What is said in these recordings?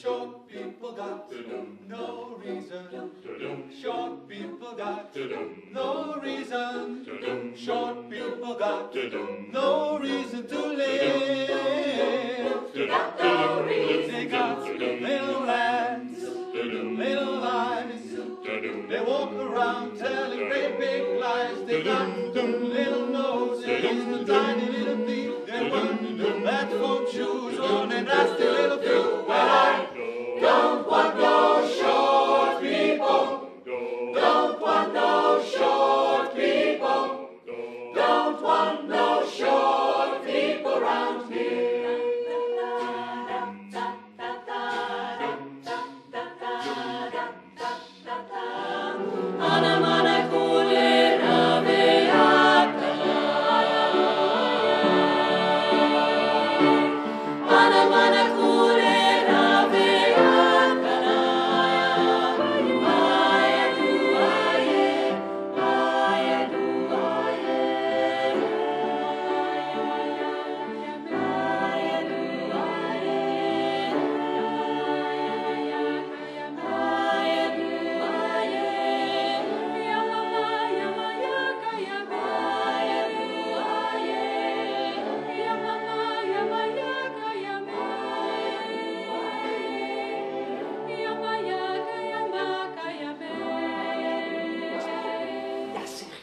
Short people got no reason. Short people got no reason. Short people got no reason to live. They got little hands, little eyes. They walk around telling great big lies. They got little noses and tiny little Mama.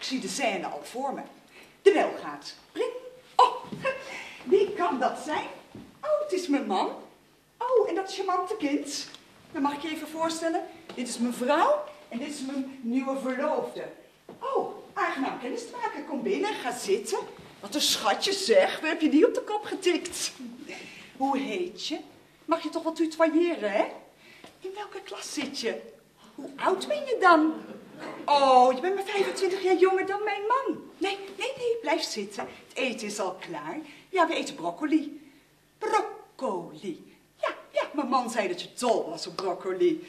Zie de scène al voor me. De bel gaat. Ring. Oh, wie kan dat zijn? Oh, het is mijn man. Oh, en dat charmante kind. Dan mag ik je even voorstellen. Dit is mijn vrouw en dit is mijn nieuwe verloofde. Oh, aangenaam kennis te maken. Kom binnen, ga zitten. Wat een schatje zeg. Waar heb je die op de kop getikt? Hoe heet je? Mag je toch wat tutoyeren, hè? In welke klas zit je? Hoe oud ben je dan? Oh, je bent maar 25 jaar jonger dan mijn man. Nee, nee, nee, blijf zitten. Het eten is al klaar. Ja, we eten broccoli. Broccoli. Ja, ja, mijn man zei dat je dol was op broccoli.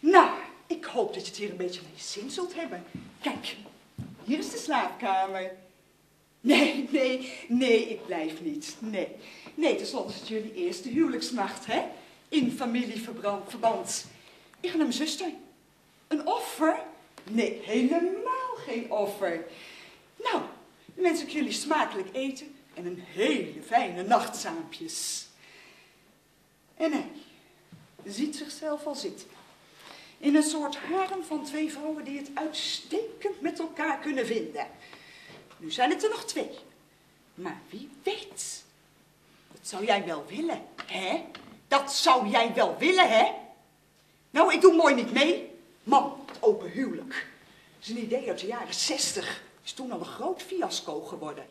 Nou, ik hoop dat je het hier een beetje naar je zin zult hebben. Kijk, hier is de slaapkamer. Nee, nee, nee, ik blijf niet. Nee, nee, tenslotte is het jullie eerste huwelijksnacht, hè? In familieverband. Ik ga naar mijn zuster. Een offer? Nee, helemaal geen offer. Nou, dan wens ik jullie smakelijk eten en een hele fijne nacht saampjes. En hij ziet zichzelf al zitten. In een soort harem van twee vrouwen die het uitstekend met elkaar kunnen vinden. Nu zijn het er nog twee. Maar wie weet. Dat zou jij wel willen, hè? Dat zou jij wel willen, hè? Nou, ik doe mooi niet mee. Man, het open huwelijk. Dat is een idee uit de jaren zestig. Is toen al een groot fiasco geworden.